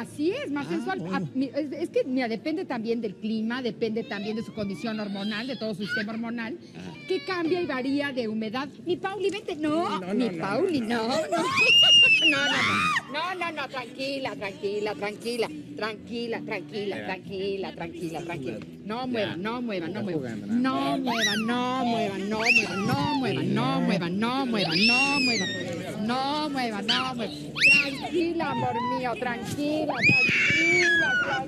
Así es, más sensual. Ah, es, es que, mira, depende también del clima, depende también de su condición hormonal, de todo su sistema hormonal, que cambia y varía de humedad. Mi Pauli, vente. No, No, no, mi no, Pauli, no, no. No, no, no, no, no, no, tranquila, tranquila, tranquila, tranquila, tranquila, tranquila, tranquila, tranquila. No muevan, no muevan, no muevan. No muevan, no muevan, no muevan, no muevan, no muevan, no muevan, no muevan. No muevan, no muevan. Tranquila, amor mío, tranquila, tranquila.